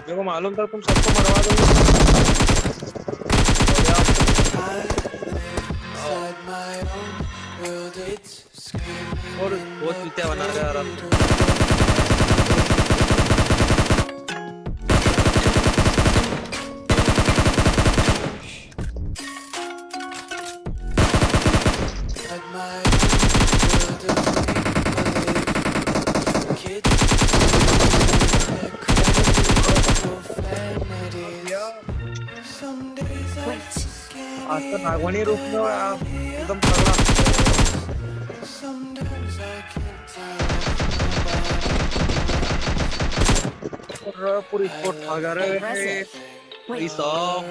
मेरे को मालूम था तुम सबको मरवा दोगे. और बहुत चीते बना रहे। Inside my आज तो नागवानी रूप एकदम पूरी स्पोर्ट भागा रहे हैं भाई साहब